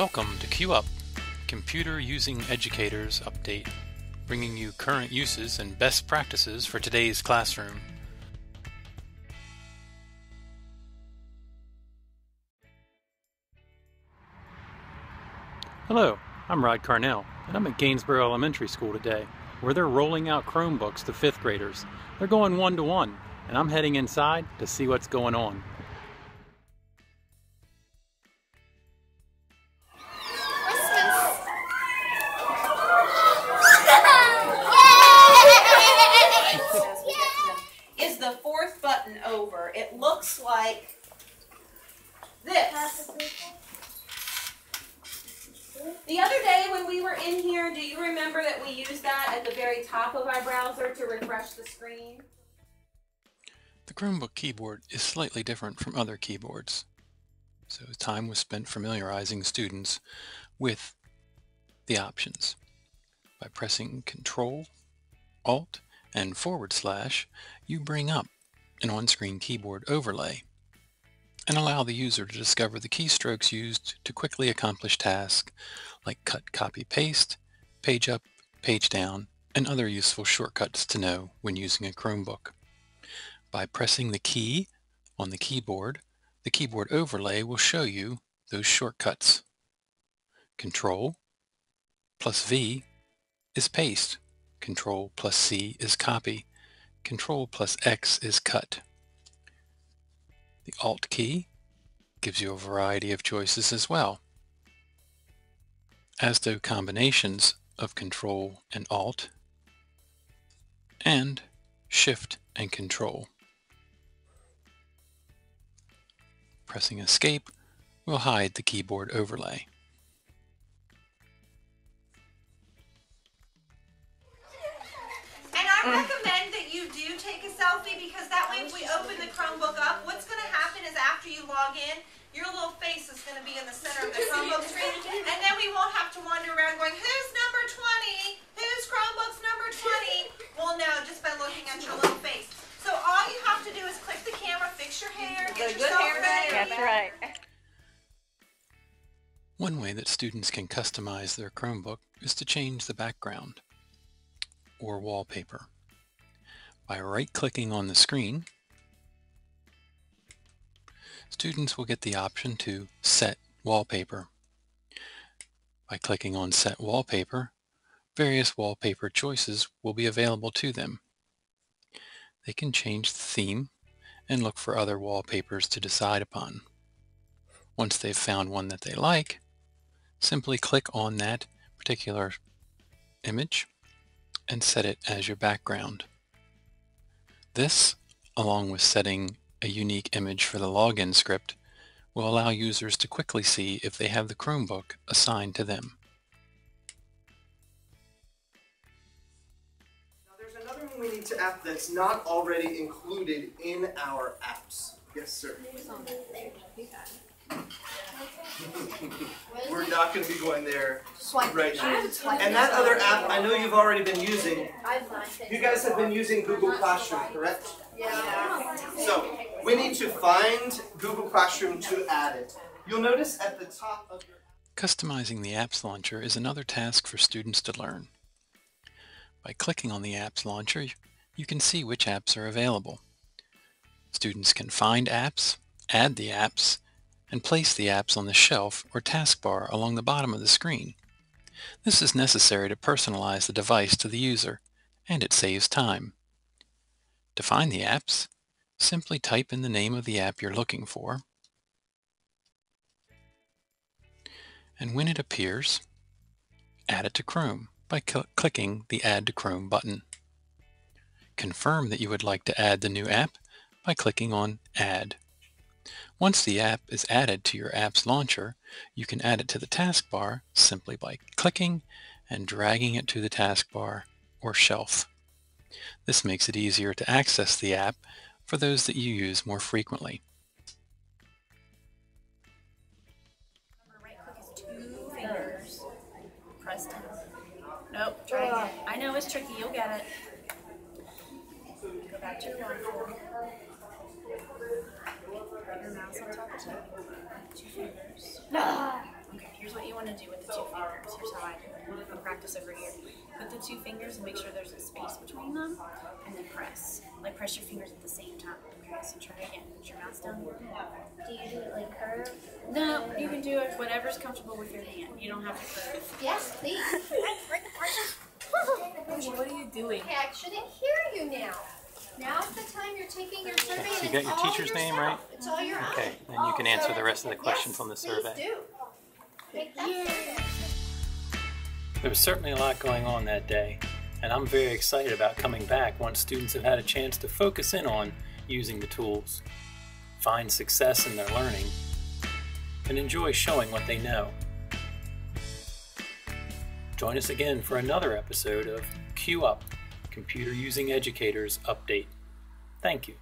Welcome to CUE Up, Computer Using Educators Update, bringing you current uses and best practices for today's classroom. Hello, I'm Rod Carnill, and I'm at Gainsborough Elementary School today, where they're rolling out Chromebooks to fifth graders. They're going one to one, and I'm heading inside to see what's going on. This. The other day when we were in here, do you remember that we used that at the very top of our browser to refresh the screen? The Chromebook keyboard is slightly different from other keyboards, so time was spent familiarizing students with the options. By pressing Control, Alt, and forward slash, you bring up an on-screen keyboard overlay and allow the user to discover the keystrokes used to quickly accomplish tasks like cut, copy, paste, page up, page down, and other useful shortcuts to know when using a Chromebook. By pressing the key on the keyboard, the keyboard overlay will show you those shortcuts. Control plus V is paste. Control plus C is copy. Control plus X is cut. The Alt key gives you a variety of choices as well, as do combinations of Control and Alt, and Shift and Control. Pressing Escape will hide the keyboard overlay. And I recommend you do take a selfie because that way if we open the Chromebook up, what's going to happen is after you log in, your little face is going to be in the center of the Chromebook screen, and then we won't have to wander around going, who's number 20? Who's Chromebook's number 20? We'll know just by looking at your little face. So all you have to do is click the camera, fix your hair, get Good yourself hair ready. That's right. One way that students can customize their Chromebook is to change the background or wallpaper. By right-clicking on the screen, students will get the option to set wallpaper. By clicking on Set Wallpaper, various wallpaper choices will be available to them. They can change the theme and look for other wallpapers to decide upon. Once they've found one that they like, simply click on that particular image and set it as your background. This, along with setting a unique image for the login script, will allow users to quickly see if they have the Chromebook assigned to them. Now there's another one we need to add that's not already included in our apps. Yes, sir. We're not going to be going there right now. And that other app, I know you've already been using. You guys have been using Google Classroom, correct? Yeah. So we need to find Google Classroom to add it. You'll notice at the top of your Customizing the Apps Launcher is another task for students to learn. By clicking on the Apps Launcher, you can see which apps are available. Students can find apps, add the apps, and place the apps on the shelf or taskbar along the bottom of the screen. This is necessary to personalize the device to the user, and it saves time. To find the apps, simply type in the name of the app you're looking for, and when it appears, add it to Chrome by cl clicking the Add to Chrome button. Confirm that you would like to add the new app by clicking on Add. Once the app is added to your app's launcher, you can add it to the taskbar simply by clicking and dragging it to the taskbar or shelf. This makes it easier to access the app for those that you use more frequently. Nope, try again. I know it's tricky, you'll get it. Go back to your long form. Put your mouse on top of it. Two fingers. Okay, here's what you want to do with the two fingers. Here's how I do it. I'll practice over here. Put the two fingers and make sure there's a space between them, and then press. Like press your fingers at the same time. Okay, so try again. Put your mouse down. Do you do it like curve? No, you can do it whatever's comfortable with your hand. You don't have to curve. Yes, please. What are you doing? Okay, I shouldn't hear you now. Now's the time you're taking your survey. so you got your teacher's name, right? It's all your Okay, own. then you can answer the rest of the questions Yes, on the survey. do. Take that. There was certainly a lot going on that day, and I'm very excited about coming back once students have had a chance to focus in on using the tools, find success in their learning, and enjoy showing what they know. Join us again for another episode of CUE Up Computer Using Educators Update. Thank you.